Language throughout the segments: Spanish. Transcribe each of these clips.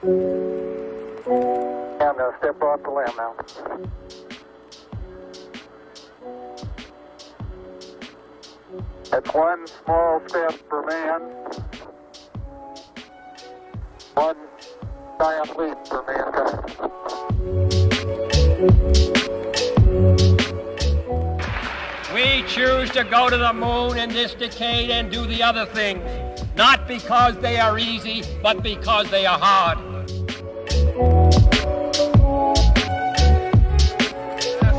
I'm to step off the land now. That's one small step for man, one giant leap for mankind. We choose to go to the moon in this decade and do the other things, not because they are easy, but because they are hard.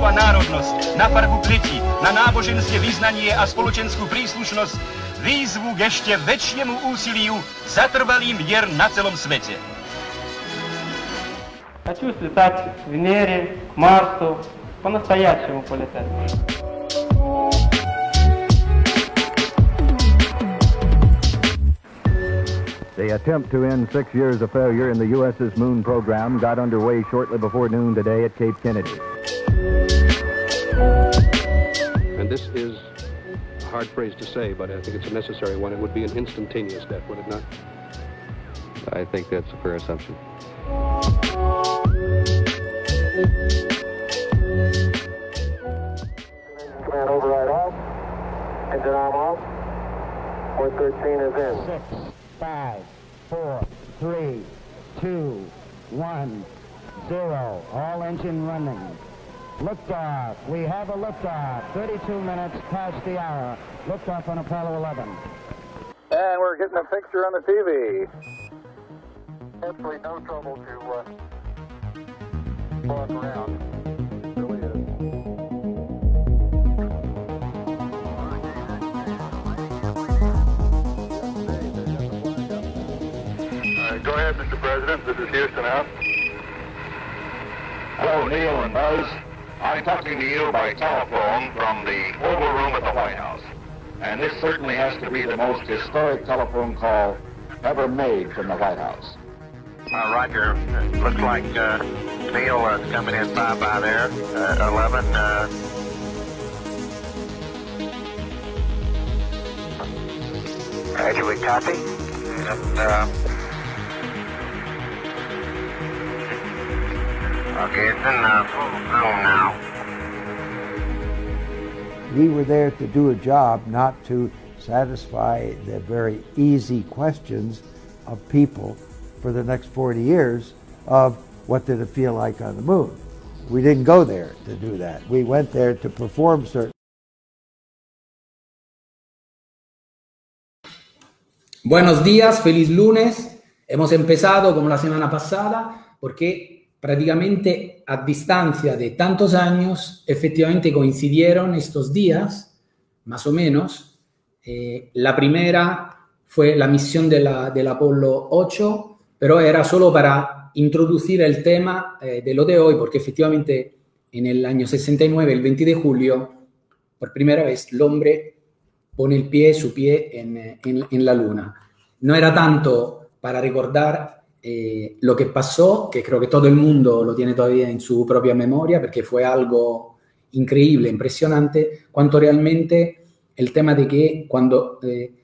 Sva národnosť, na farbu pleti, na náboženské vyznanie a spoločenskú príslušnosť výzvu k ešte väčšiemu úsiliu zatrvalý mier na celom svete. Хочу слетать к Венере, к Марсу, по-настоящему полетать. The attempt to end six years of failure in the U.S.'s moon program got underway shortly before noon today at Cape Kennedy. And this is a hard phrase to say, but I think it's a necessary one. It would be an instantaneous death, would it not? I think that's a fair assumption. Command override off. Engine arm off. 113 is in. Six, five, four, three, two, one, zero. All engine running. Liftoff. We have a liftoff. 32 minutes past the hour. Liftoff on Apollo 11. And we're getting a picture on the TV. Absolutely no trouble to uh, walk around. President. This is Houston out. Hello, Neil and Buzz. I'm talking to you by telephone from the Oval Room at the White House. And this certainly has to be the most historic telephone call ever made from the White House. Uh, Roger. Looks like uh, Neil uh, is coming in by by there. Uh, 11. Uh, Roger, we copy. And, okay, it's in the room now. We were there to do a job, not to satisfy the very easy questions of people for the next 40 years of what did it feel like on the moon. We didn't go there to do that. We went there to perform certain Buenos días, feliz lunes. Hemos empezado como la semana pasada porque prácticamente a distancia de tantos años efectivamente coincidieron estos días, más o menos. Eh, la primera fue la misión de la, del Apolo 8, pero era solo para introducir el tema eh, de lo de hoy porque efectivamente en el año 69, el 20 de julio, por primera vez el hombre pone el pie, su pie en, en la luna. No era tanto para recordar eh, lo que pasó, que creo que todo el mundo lo tiene todavía en su propia memoria, porque fue algo increíble, impresionante, cuanto realmente el tema de que cuando eh,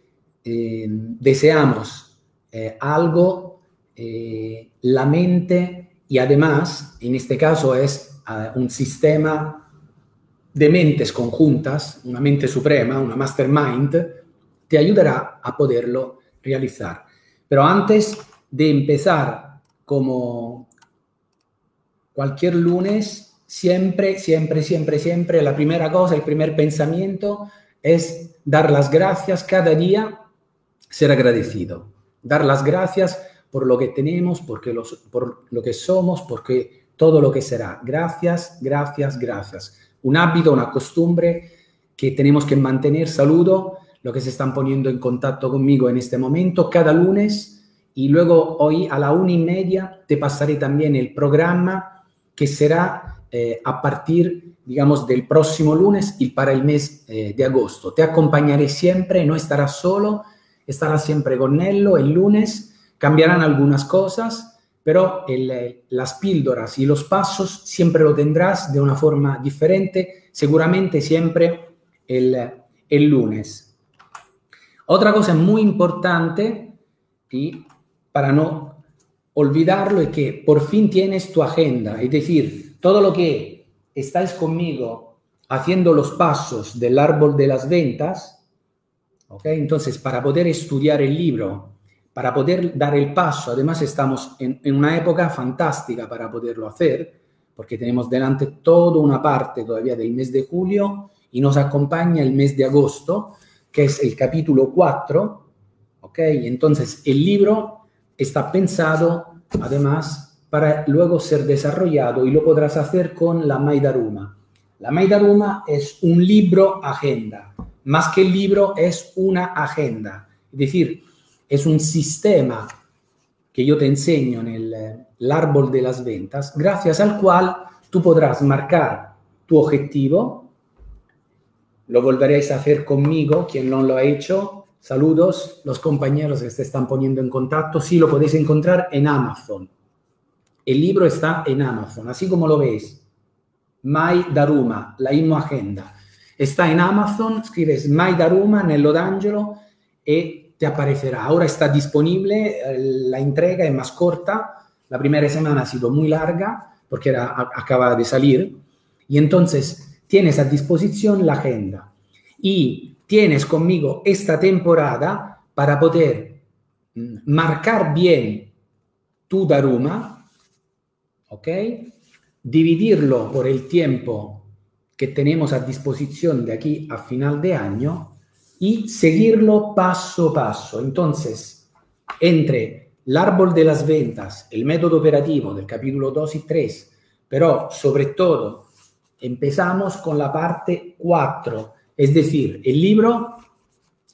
eh, deseamos algo, la mente y además, en este caso es uh, un sistema de mentes conjuntas, una mente suprema, una mastermind, te ayudará a poderlo realizar. Pero antes de empezar como cualquier lunes, siempre, siempre, siempre, siempre, la primera cosa, el primer pensamiento es dar las gracias cada día, ser agradecido. Dar las gracias por lo que tenemos, porque los, por lo que somos, porque todo lo que será. Gracias, gracias, gracias un hábito, una costumbre que tenemos que mantener. Saludo lo que se están poniendo en contacto conmigo en este momento cada lunes y luego hoy a la una y media te pasaré también el programa que será eh, a partir, digamos, del próximo lunes y para el mes eh, de agosto. Te acompañaré siempre, no estarás solo, estarás siempre con Nello el lunes, cambiarán algunas cosas pero el, las píldoras y los pasos siempre lo tendrás de una forma diferente, seguramente siempre el, el lunes. Otra cosa muy importante, y para no olvidarlo y que por fin tienes tu agenda. Es decir, todo lo que estáis conmigo haciendo los pasos del árbol de las ventas, ¿ok? Entonces, para poder estudiar el libro, para poder dar el paso, además estamos en, en una época fantástica para poderlo hacer, porque tenemos delante toda una parte todavía del mes de julio y nos acompaña el mes de agosto, que es el capítulo 4, ¿ok? Entonces, el libro está pensado además para luego ser desarrollado y lo podrás hacer con la Maidaruma. La Maidaruma es un libro agenda, más que el libro es una agenda, es decir, es un sistema que yo te enseño en el, árbol de las ventas, gracias al cual tú podrás marcar tu objetivo, lo volveréis a hacer conmigo, quien no lo ha hecho, Saludos, los compañeros que se están poniendo en contacto. Sí, lo podéis encontrar en Amazon. El libro está en Amazon, así como lo veis. My Daruma, la Inno Agenda. Está en Amazon, escribes My Daruma, Nello D'Angelo y te aparecerá. Ahora está disponible, la entrega es más corta. La primera semana ha sido muy larga porque era, acaba de salir. Y entonces tienes a disposición la agenda. Y tienes conmigo esta temporada para poder marcar bien tu Daruma, ¿ok? Dividirlo por el tiempo que tenemos a disposición de aquí a final de año y seguirlo paso a paso. Entonces, entre el árbol de las ventas, el método operativo del capítulo 2 y 3, pero sobre todo empezamos con la parte 4 es decir, el libro,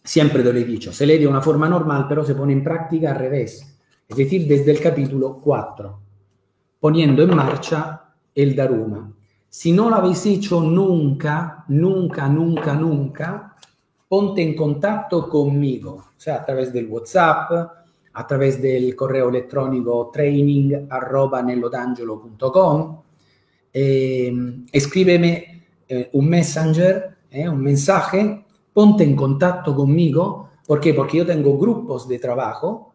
siempre lo he dicho, se lee de una forma normal, pero se pone en práctica al revés, es decir, desde el capítulo 4, poniendo en marcha el Daruma. Si no lo habéis hecho nunca, nunca, nunca, nunca, ponte en contacto conmigo, o sea, a través del WhatsApp, a través del correo electrónico training arroba nellodangelo.com, eh, escríbeme eh, un messenger ¿eh? un mensaje, ponte en contacto conmigo. ¿Por qué? Porque yo tengo grupos de trabajo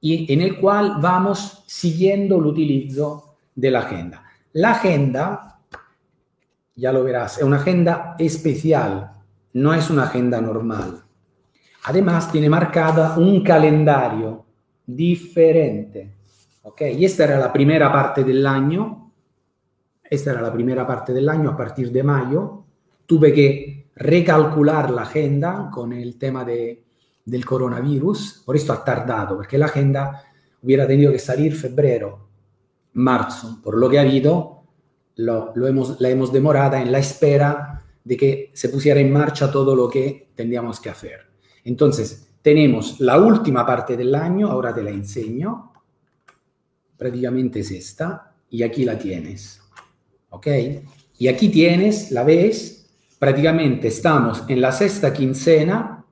y en el cual vamos siguiendo el utilizo de la agenda. La agenda, ya lo verás, es una agenda especial, no es una agenda normal. Además, tiene marcada un calendario diferente. ¿Ok? Y esta era la primera parte del año. Esta era la primera parte del año a partir de mayo tuve que recalcular la agenda con el tema de, del coronavirus, por esto ha tardado, porque la agenda hubiera tenido que salir febrero, marzo, por lo que ha habido, lo, lo hemos, la hemos demorada en la espera de que se pusiera en marcha todo lo que tendríamos que hacer. Entonces, tenemos la última parte del año, ahora te la enseño, prácticamente es esta, y aquí la tienes, ¿ok? Y aquí tienes, la ves, prácticamente estamos en la sexta quincena,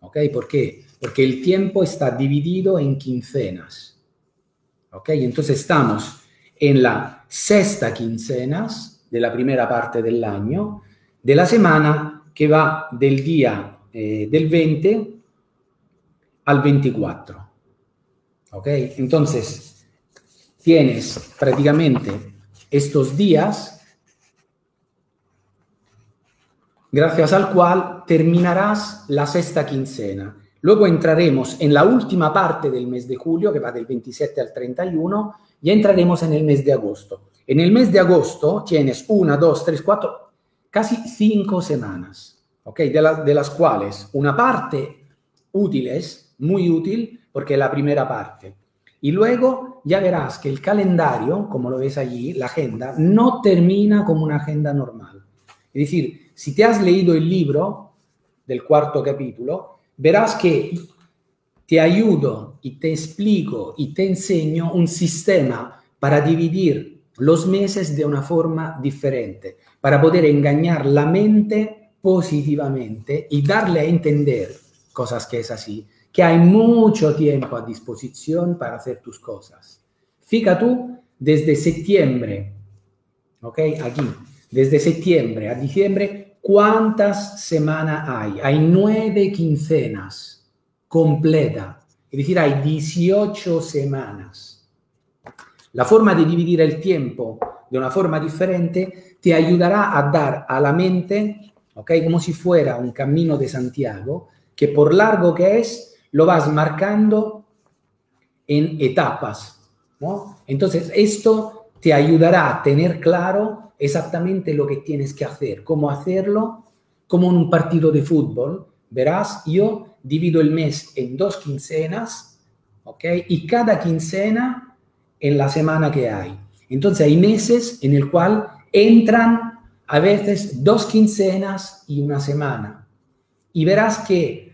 ¿ok? ¿Por qué? Porque el tiempo está dividido en quincenas, ¿ok? Entonces estamos en la sexta quincena de la primera parte del año, de la semana que va del día eh, del 20 al 24, ¿ok? Entonces tienes prácticamente estos días gracias al cual terminarás la sexta quincena. Luego entraremos en la última parte del mes de julio, que va del 27 al 31, y entraremos en el mes de agosto. En el mes de agosto tienes una, dos, tres, cuatro, casi cinco semanas, ¿ok? De, de las cuales una parte útil es muy útil porque es la primera parte. Y luego ya verás que el calendario, como lo ves allí, la agenda, no termina como una agenda normal. Es decir, si te has leído el libro del cuarto capítulo, verás que te ayudo y te explico y te enseño un sistema para dividir los meses de una forma diferente, para poder engañar la mente positivamente y darle a entender cosas que es así, que hay mucho tiempo a disposición para hacer tus cosas. Fíjate tú, desde septiembre, ¿ok? Aquí, desde septiembre a diciembre ¿Cuántas semanas hay? Hay nueve quincenas completas. Es decir, hay 18 semanas. La forma de dividir el tiempo de una forma diferente te ayudará a dar a la mente, ¿ok? Como si fuera un camino de Santiago, que por largo que es, lo vas marcando en etapas, ¿no? Entonces, esto te ayudará a tener claro exactamente lo que tienes que hacer, cómo hacerlo, como en un partido de fútbol. Verás, yo divido el mes en dos quincenas, ¿ok? Y cada quincena en la semana que hay. Entonces hay meses en el cual entran a veces dos quincenas y una semana. Y verás que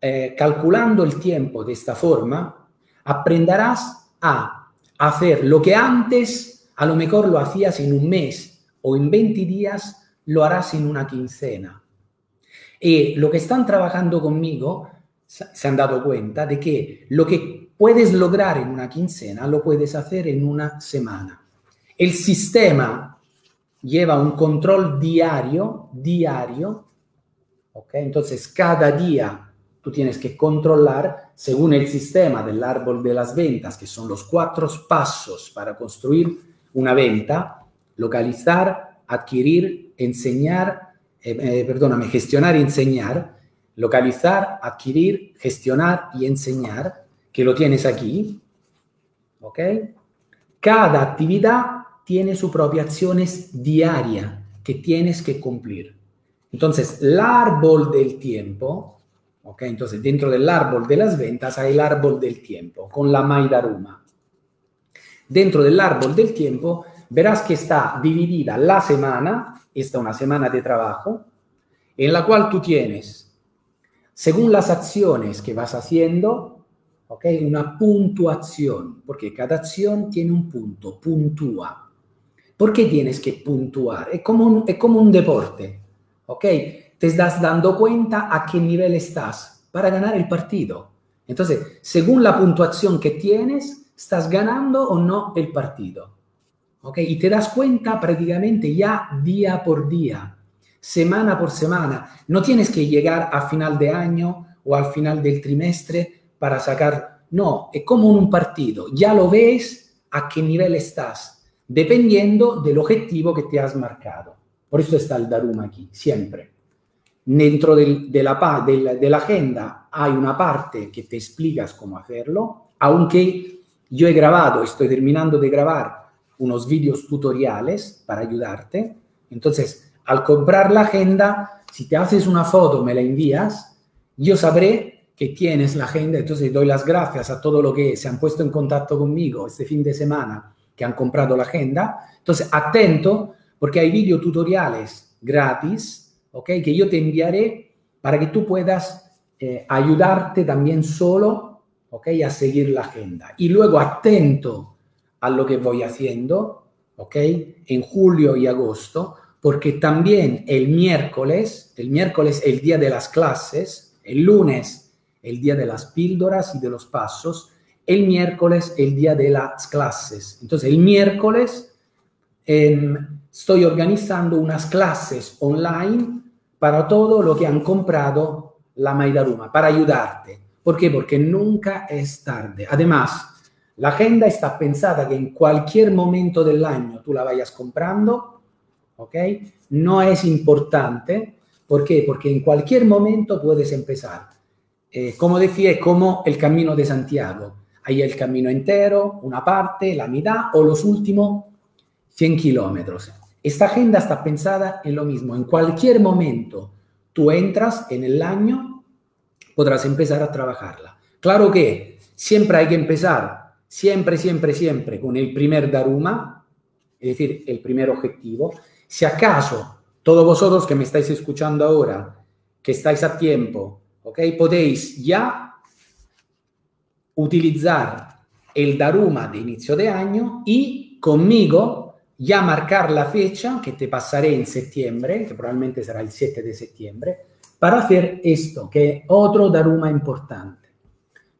eh, calculando el tiempo de esta forma, aprenderás a hacer lo que antes a lo mejor lo hacías en un mes o en 20 días, lo harás en una quincena. Y lo que están trabajando conmigo se han dado cuenta de que lo que puedes lograr en una quincena lo puedes hacer en una semana. El sistema lleva un control diario, diario, ¿ok? Entonces cada día tú tienes que controlar según el sistema del árbol de las ventas, que son los cuatro pasos para construir una venta, localizar, adquirir, enseñar, eh, eh, perdóname, gestionar y enseñar, localizar, adquirir, gestionar y enseñar, que lo tienes aquí, ¿ok? Cada actividad tiene su propia acción diaria que tienes que cumplir. Entonces, el árbol del tiempo, ¿ok? Entonces, dentro del árbol de las ventas hay el árbol del tiempo con la Maidaruma. Dentro del árbol del tiempo verás que está dividida la semana, esta es una semana de trabajo, en la cual tú tienes, según las acciones que vas haciendo, ¿ok? Una puntuación, porque cada acción tiene un punto, puntúa. ¿Por qué tienes que puntuar? Es como un, es como un deporte, ¿ok? Te estás dando cuenta a qué nivel estás para ganar el partido. Entonces, según la puntuación que tienes, estás ganando o no el partido. ¿Ok? Y te das cuenta prácticamente ya día por día, semana por semana. No tienes que llegar a final de año o al final del trimestre para sacar... No, es como un partido. Ya lo ves a qué nivel estás dependiendo del objetivo que te has marcado. Por eso está el Daruma aquí, siempre. Dentro del, de, la, de la agenda hay una parte que te explicas cómo hacerlo, aunque yo he grabado, estoy terminando de grabar unos vídeos tutoriales para ayudarte. Entonces, al comprar la agenda, si te haces una foto, me la envías, yo sabré que tienes la agenda, entonces doy las gracias a todo lo que se han puesto en contacto conmigo este fin de semana que han comprado la agenda. Entonces, atento porque hay video tutoriales gratis, ¿ok? Que yo te enviaré para que tú puedas eh, ayudarte también solo, ¿ok? A seguir la agenda. Y luego atento a lo que voy haciendo, ¿ok? En julio y agosto, porque también el miércoles, el miércoles el día de las clases, el lunes el día de las píldoras y de los pasos, el miércoles el día de las clases. Entonces, el miércoles eh, estoy organizando unas clases online para todo lo que han comprado la Maidaruma, para ayudarte. ¿Por qué? Porque nunca es tarde. Además, la agenda está pensada que en cualquier momento del año tú la vayas comprando, ¿ok? No es importante. ¿Por qué? Porque en cualquier momento puedes empezar. Eh, como decía, es como el camino de Santiago hay el camino entero, una parte, la mitad o los últimos 100 kilómetros. Esta agenda está pensada en lo mismo. En cualquier momento tú entras en el año, podrás empezar a trabajarla. Claro que siempre hay que empezar, siempre, siempre, siempre con el primer Daruma, es decir, el primer objetivo. Si acaso todos vosotros que me estáis escuchando ahora, que estáis a tiempo, ¿ok? Podéis ya utilizar el Daruma de inicio de año y conmigo ya marcar la fecha que te pasaré en septiembre, que probablemente será el 7 de septiembre, para hacer esto, que es otro Daruma importante.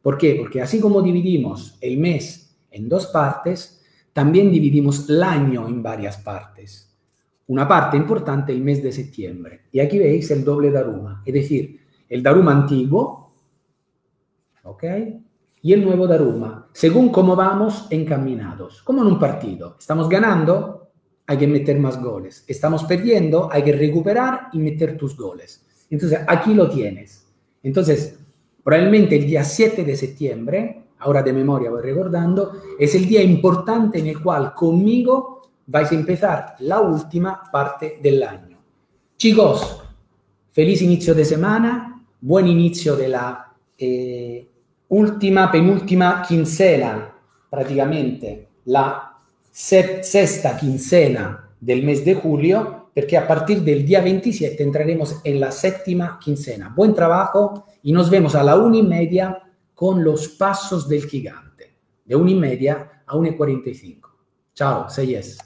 ¿Por qué? Porque así como dividimos el mes en dos partes, también dividimos el año en varias partes. Una parte importante el mes de septiembre. Y aquí veis el doble Daruma, es decir, el Daruma antiguo, ¿ok? y el nuevo Daruma, según cómo vamos encaminados, como en un partido. Estamos ganando, hay que meter más goles. Estamos perdiendo, hay que recuperar y meter tus goles. Entonces, aquí lo tienes. Entonces, probablemente el día 7 de septiembre, ahora de memoria voy recordando, es el día importante en el cual conmigo vais a empezar la última parte del año. Chicos, feliz inicio de semana, buen inicio de la eh, última, penúltima quincena, praticamente la sexta quincena del mes de julio, porque a partir del día 27 entraremos en la séptima quincena. Buen trabajo y nos vemos a la una y media con los pasos del gigante, de una y media a una y 45. Chao, Seyes.